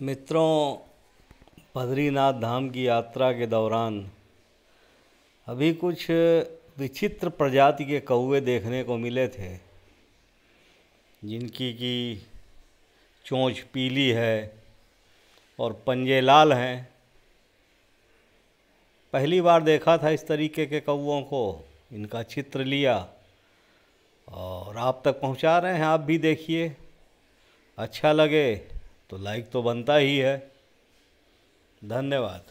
मित्रों, बद्रीनाथ धाम की यात्रा के दौरान अभी कुछ विचित्र प्रजाति के कौवे देखने को मिले थे, जिनकी की चोंच पीली है और पंजे लाल हैं। पहली बार देखा था इस तरीके के कौओं को, इनका चित्र लिया और आप तक पहुँचा रहे हैं, आप भी देखिए। अच्छा लगे। तो लाइक तो बनता ही है। धन्यवाद।